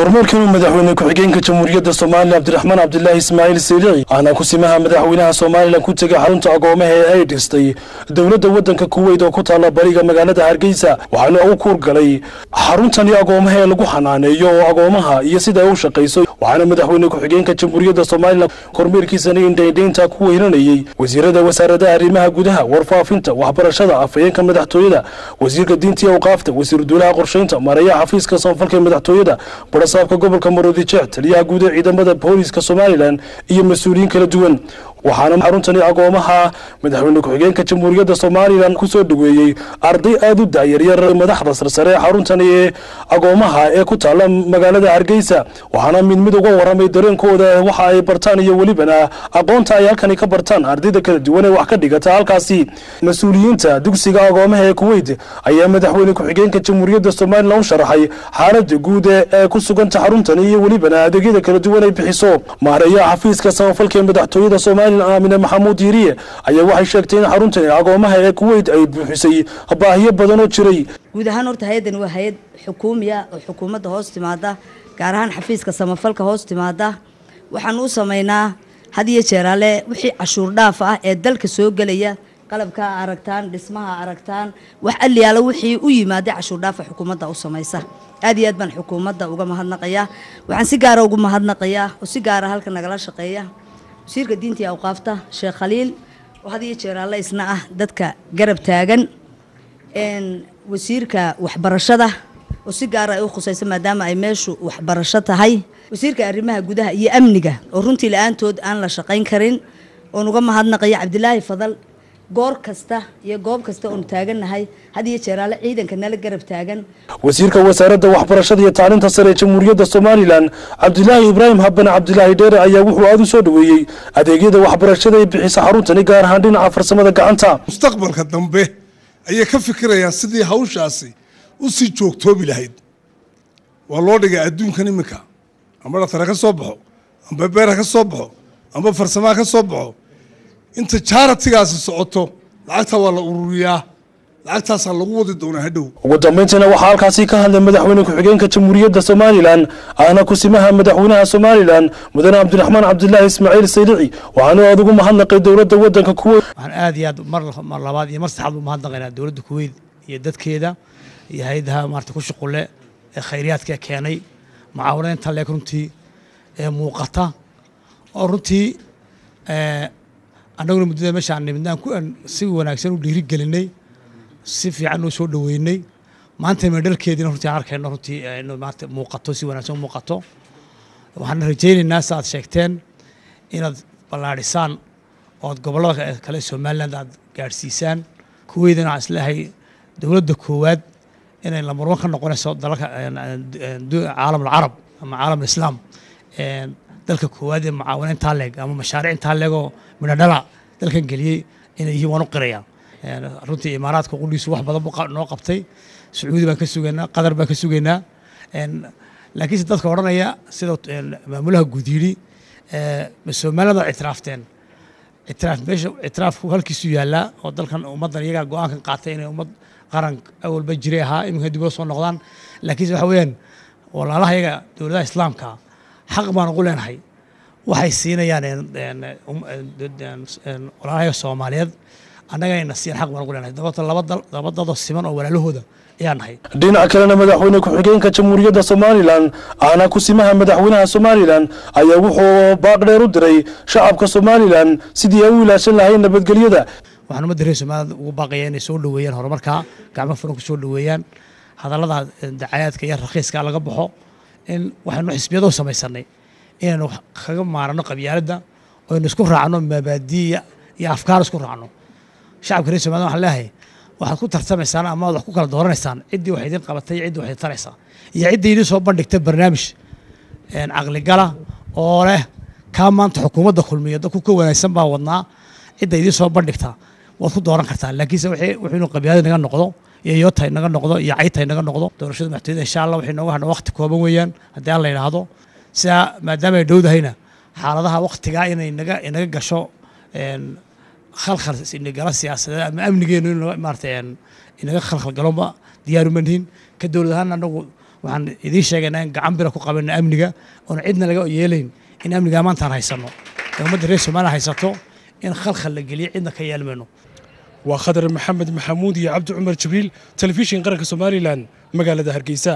kormeerkan madaxweyne ku-xigeenka jamhuuriyadda soomaaliya cabdiraxmaan cabdilaahi ismaaciil siilici ahna kusimaha madaxweynaha somalilan ku tegay xarunta agoomaha ee ay dhistay dowladda waddanka kuweyt oo ku taalla bariga magaalada hargeysa waxaana u kuurgalay xaruntani agoomaha ee lagu xanaaneeyo oo agoomaha iyo sida ay u shaqayso waxaana madaxweyne ku-xigeenka jamhuuriyadda somalilan kormeerkiisana indhaindhaynta ku weyranayey wasiirada wasaaradaha arrimaha gudaha warfaafinta waxbarashada afhayeenka madaxtooyada wasiirka diinta awqaafta wasiiru duulaha qorshaynta mareeyaha xafiiska sanfalka ee madaxtooyada barasaabka gobolka maroodijeec taliyaha guud ee ciidamada booliska somalilan iyo mas'uuliyiin kala duwan waxaana xaruntani agoomaha madaxweyne ku-xigeenka jamhuuriyadda somalilan ku soo dhaweeyey arday aada u daayaryar madaxda sarsare. Xaruntani agoomaha ee ku taalla magaalada hargeysa waxaana mid mid uga waramay dareenkooda waxa ay bartaan iyo welibana aqoonta ay halkani ka bartaan ardayda kala duwan ee wax ka dhigata. Halkaasi mas'uuliyiinta dugsiga agoomaha ee kuweyt ayaa madaxweyne ku-xigeenka jamhuuriyadda somalilan u sharaxay xaalada guud ee ku suganta xaruntani iyo welibana adeegyada kala duwan ay bixiso. Maareeyaha xafiiska samafalka ee madaxtooyada somalilan aamine maxamuud yiriye ayaa waxay sheegtay in xaruntani agoomaha ee kuweyt ay buuxisay baahiyo badan oo jiray. Guud ahaan horta hay'addani waa hay'ad xukuumiya oo xukuumadda hoos timaada gaar ahaan xafiiska samafalka hoos timaada waxaan u samaynaa had iyo jeeraale wixii cashuur dhaaf ah ee dalka soo gelaya qalabka aragtaan dhismaha aragtaan wax aliyaalo wixii u yimaada cashuur dhaafa xukuumadda u samaysa. Aad iyo aad baan xukuumadda uga mahadnaqayaa waxaan si gaara ugu mahadnaqayaa oo si gaara halka nagala shaqeeya wasiirka diinta iyo awqaafta sheekh khaliil oo had iyo jeeraale isna ah dadka garab taagan. Wasiirka waxbarashada oo si gaara ay u khusaysa maadaama ay meeshu waxbarasho tahay. Wasiirka arrimaha gudaha iyo amniga oo runtii la'aantood aan la shaqayn karin oon uga mahadnaqaya cabdilaahi fadal goor kasta iyo goob kasta oonu taagannahay had iyo jeeraale ciidanka nala garab taagan. Wasiirka wasaaradda waxbarashada iyo tacliinta sare ee jamhuuriyadda somalilan cabdilaahi ibraahim habane cabdilaahi dheere ayaa wuxuu aada u soo dhaweeyey adeegyada waxbarashada ay bixisa xaruntani gaar ahaan dhinaca farsamada gacanta. Mustaqbalka dambe ayay ka fikirayaan sidii hawshaasi u sii joogtoobi lahayd. Waa loo dhigay adduunkan iminka amba dhaktara ka soo baxo amba beera ka soo baxo amba farsamaha ka soo baxo inta jaaratigaasi socoto lacagta waa la ururiyaa. Lacagtaasaa lagu wadi doonaa hadhow ugu dambayntiina waxaa halkaasi ka hadlay madaxweyne ku-xigeenka jamhuuriyadda somalilan ahna kusimaha madaxweynaha somalilan mudane cabdiraxmaan cabdilaahi ismaaciil saylici waxaanu aada ugu mahadnaqay dowladda waddanka kuweyt waxaan aad iyo aad mar labaad iyo mar saxaad u mahadnaqaynaa dowladda kuweyt iyo dadkeeda iyo hay'adaha maarata ku shuqulle ee khayriyaadka keenay mucaawanaynta leeg runtii ee muuqata. Oo runtii annaguna muddada meeshaan nimidnaan ku si wanaagsan u dhiirigelinay si fiican u soo dhoweynay maanta medhalkeediina runtii aan arkayno runtii inuu maanta muuqato si wanaagsan u muuqato. Waxaan rajaynaynaa si aad sheegteen inaad ballaadhisaan ood gobollada kale somaliland aad gaadhsiisaan. Kuweydana waxaan is leeyahay dowladda koowaad inay lamarwan ka noqonayso dalalka caalam alcarab ama caalam alislaam dalka koowaad ee mucaawina intaa leeg ama mashaaric intaa leegoo midhodhala dalkan geliyey inay yihiin waan u qiraya. Runtii imaaraadka qudhiisu wax badan buu noo qabtay. Sacuudi baan ka sugaynaa qatar baan ka sugaynaa. Laakiinse dadka odhanaya sida maamulaha somaliland waa ictiraafteen. Ictiraaf meesha ictiraafku halkiisu yaallaa oo dalkan ummaddan iyagaa go'aankan qaatay inay ummad qaran awalba jiray ahaa iminka dib soo noqdaan. Laakiinse waxa weeyaan walaalaha iyaga dowladaha islaamka xaq baan ugu leenahay. Waxay siinayaan walaalaha soomaaliyeed. Annagana siin xaq baan ugu leenahay. Dabata laba dadoo siman oo walaalahooda ayaa nahay. Dhinaca kalena madaxweyne ku-xigeenka jamhuuriyadda somalilan ahna kusimaha madaxweynaha somalilan ayaa wuxuu baaqdheer u diray shacabka somalilan sidii ay u ilaashan lahayn nabadgelyada. Waxaan ummadda reer somaliland ugu baaqaya inay soo dhoweeyaan horumarka gacmo furan ku soo dhoweeyaan hadallada dacayaadka iyo rakhiiska laga baxo in waxaynu xisbiyadoo samaysanay inaynu kaga maarano qabyaaladda oo aynu isku raacno mabaadiya iyo afkaar isku raacno. Shacabka reer somaliland waxaan leeyahay waxaad ku tartamaysaan ama ad wax ku kala dooranaysaan ciddii wax idin qabatay iyo ciddii wax idin taraysaa. Iyo ciddii idin soo bandhigta barnaamij caqligala oo leh kaa maanta xukuumadda kulmiya dadku ka wanaagsan baa wadnaa cidda idin soo bandhigta waad ku dooran kartaa. Laakiinse wuxuu inuu qabyaalada naga noqdo iyo yoota inaga noqdo iyo cayta inaga noqdo. Doorashada madaxtooyada insha allah waxay nooga hadhan waqti kooban weeyaan haddii aan la yidhaahdo. Sidaa maadaama ay dhowdahayna xaaladaha waktigaa inay naga inaga gasho khalkhal inagala siyaasadeed ama amnigeenu in maaratay inaga khalkhal galonba diyaaruma nihin ka dowlad ahaan anagu waxaan idiin sheegaynaa in gacan bila ku qabanno amniga oona cidna laga yeelayn in amnigaa maantaan haysanno ee ummadda reer somaliya haysato in khalkhal la geliyo cidna ka yeelmayno waa khadar maxamed maxamuud iyo cabdi cumar jibriil telefishin qaranka somalilan magaalada hargeysa.